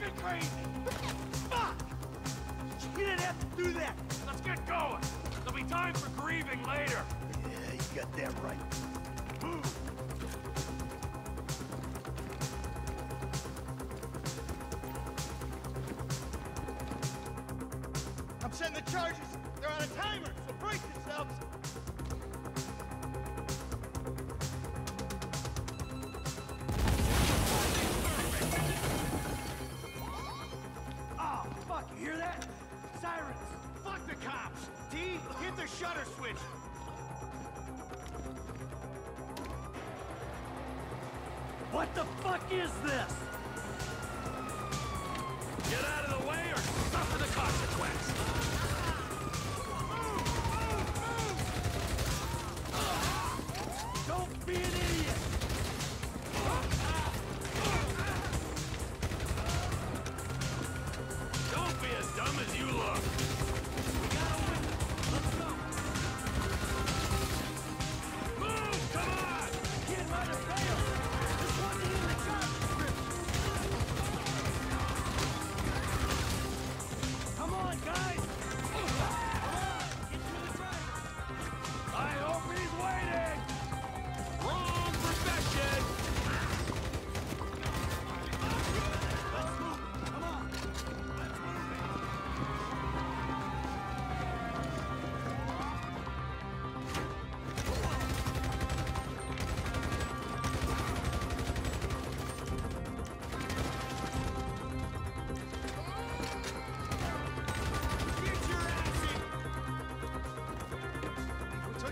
fucking crazy! Fuck! You didn't have to do that! Let's get going! There'll be time for grieving later! Yeah, you got that right. Move! I'm setting the charges. They're on a timer, so brace yourselves. Is this?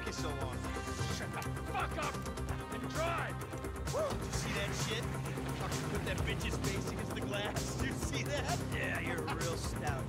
You so long? Shut the fuck up and drive! Woo! Did you see that shit? Fucking put that bitch's face against the glass. You see that? Yeah, you're a real stout.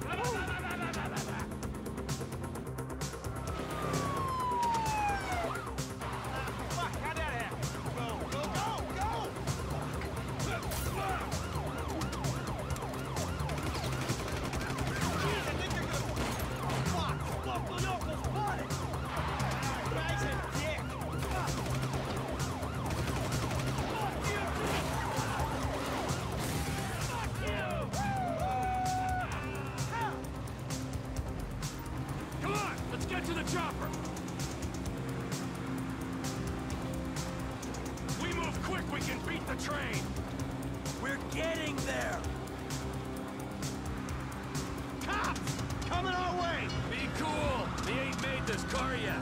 This car yet!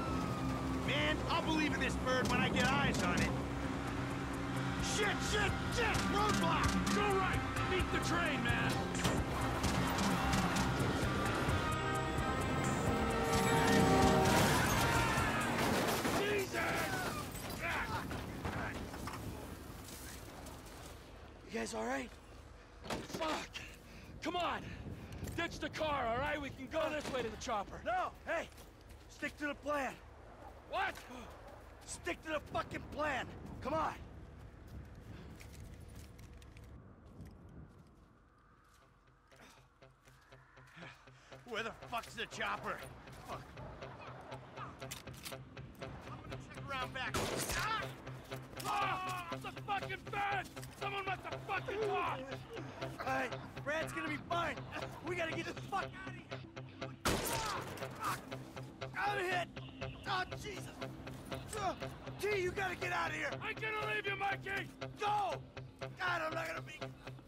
Man, I'll believe in this bird when I get eyes on it. Shit, shit, shit! Roadblock! Go right! Beat the train, man! You guys alright? Fuck! Come on! Ditch the car, all right? We can go this way to the chopper. No! Hey! Stick to the plan! What? Stick to the fucking plan! Come on! Where the fuck's the chopper? Fuck. I'm gonna check around back. Ah! Ah! The fucking fence! Someone must have fucking talked! Alright, Brad's gonna be fine! We gotta get the fuck out of here! Ah! I'm hit! Oh, Jesus! T, you gotta get out of here! I'm gonna leave you, Mikey! Go! God, I'm not gonna be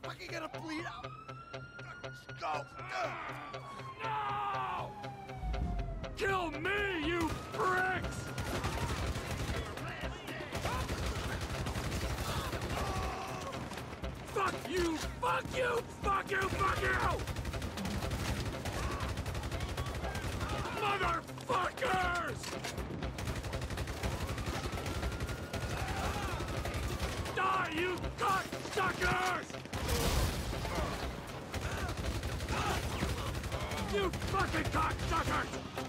fucking gonna bleed out! Go! No! Kill me, you pricks! Fuck you! Fuck you! Fuck you! Fuck you! Motherfuckers! Die, you cocksuckers! You fucking cocksuckers!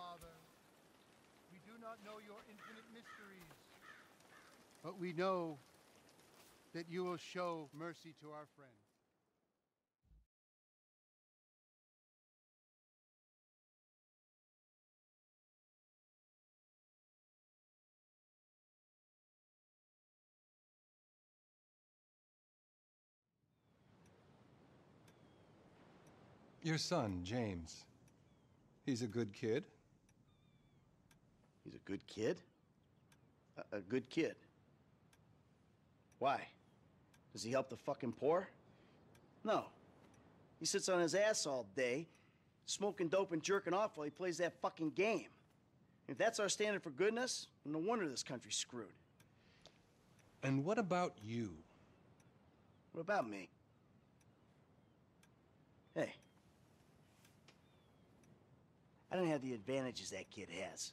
Father, we do not know your infinite mysteries, but we know that you will show mercy to our friend. Your son, James. He's a good kid. He's a good kid? A, a good kid. Why? Does he help the fucking poor? No. He sits on his ass all day, smoking dope and jerking off while he plays that fucking game. If that's our standard for goodness, no wonder this country's screwed. And what about you? What about me? Hey. I don't have the advantages that kid has.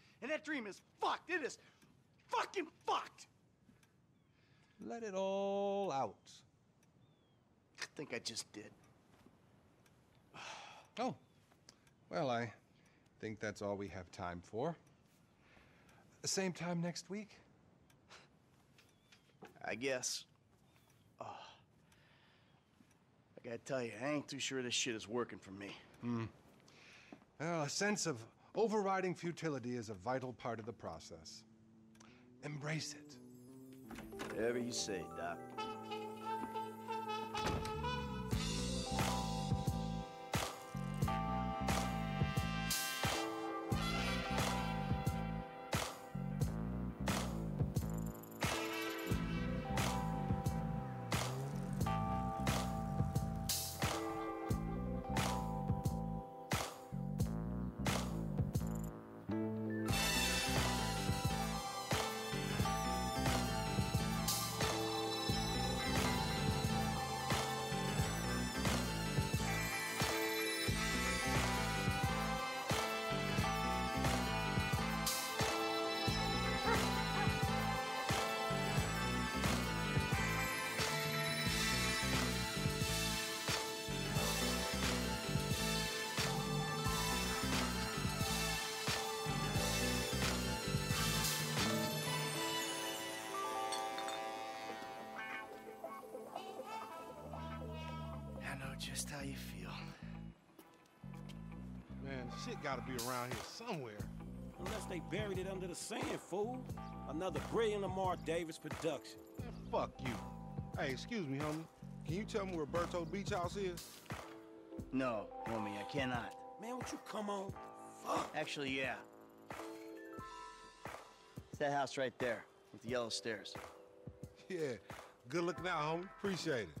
And that dream is fucked. It is fucking fucked. Let it all out. I think I just did. Oh. Well, I think that's all we have time for. The same time next week? I guess. Oh. I gotta tell you, I ain't too sure this shit is working for me. Hmm. Well, a sense of overriding futility is a vital part of the process. Embrace it. Whatever you say, Doc. Just how you feel. Man, shit gotta be around here somewhere. Unless they buried it under the sand, fool. Another brilliant Lamar Davis production. Man, fuck you. Hey, excuse me, homie. Can you tell me where Berto Beach House is? No, homie, I cannot. Man, won't you come on? Fuck. Actually, yeah. It's that house right there with the yellow stairs. Yeah. Good looking out, homie. Appreciate it.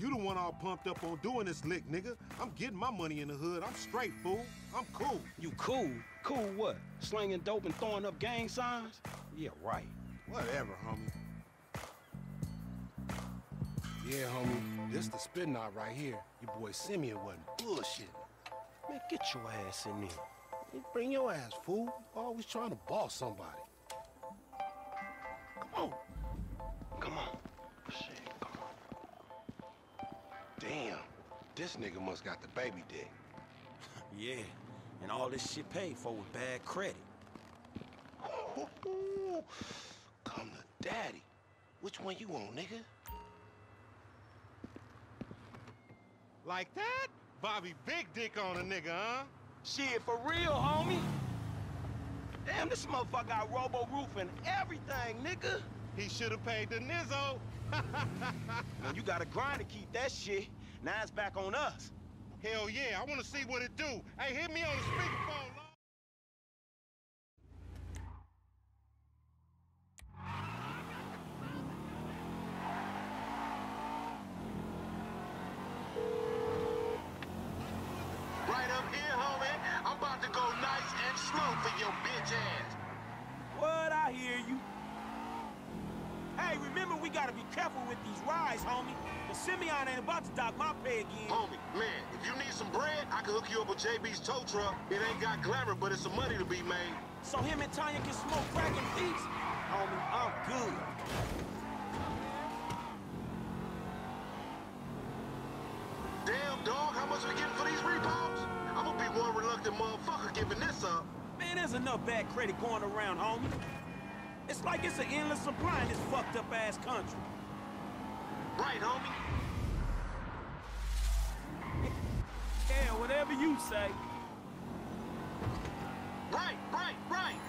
You the one all pumped up on doing this lick, nigga. I'm getting my money in the hood. I'm straight, fool. I'm cool. You cool? Cool what? Slinging dope and throwing up gang signs? Yeah, right. Whatever, homie. Yeah, homie. This the spin knot right here. Your boy Simeon wasn't bullshitting. Man, get your ass in there. Bring your ass, fool. Always trying to boss somebody. Come on. Come on. Shit, come on. This nigga must got the baby dick. Yeah, and all this shit paid for with bad credit. Come to daddy. Which one you want, nigga? Like that? Bobby big dick on a nigga, huh? Shit, for real, homie. Damn, this motherfucker got robo roof and everything, nigga. He should have paid the Nizzo. When you gotta grind to keep that shit, now it's back on us. Hell yeah, I want to see what it do. Hey, hit me on the speakerphone, Lord. Right up here, homie. I'm about to go nice and slow for your bitch ass. What? I hear you. Hey, remember we gotta be careful with these rides, homie. The Simeon ain't about to dock my pay again. Homie, man, if you need some bread, I can hook you up with JB's tow truck. It ain't got glamour, but it's some money to be made. So him and Tonya can smoke crack in peace? Homie, I'm good. Damn, dog, how much we getting for these repos? I'm gonna be one reluctant motherfucker giving this up. Man, there's enough bad credit going around, homie. It's like it's an endless supply in this fucked up ass country. Right, homie? Yeah, whatever you say. Right, right, right.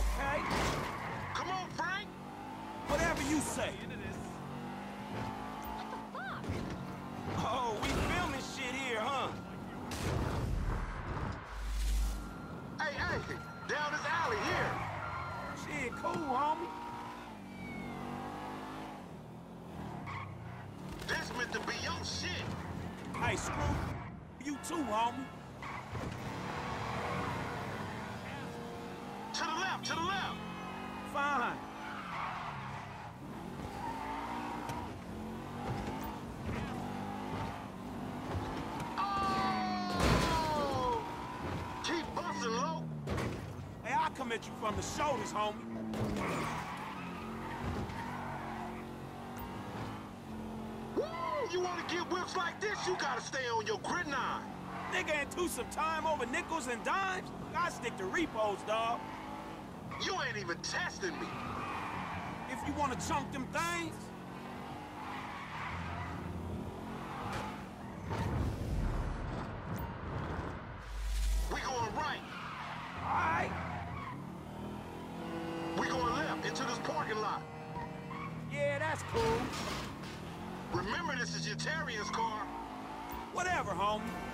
Okay? Come on, Frank. Whatever you say. Shit. Hey, screw you too, homie. To the left, to the left. Fine. Oh! Keep busting low. Hey, I'll come at you from the shoulders, homie. Woo! You wanna get whips like this, you gotta stay on your grid nine. Nigga into some time over nickels and dimes? I stick to repos, dog. You ain't even testing me. If you wanna chunk them things, We going right. alright. We going left into this parking lot. Yeah, that's cool. This is your Terrier's car. Whatever, homie.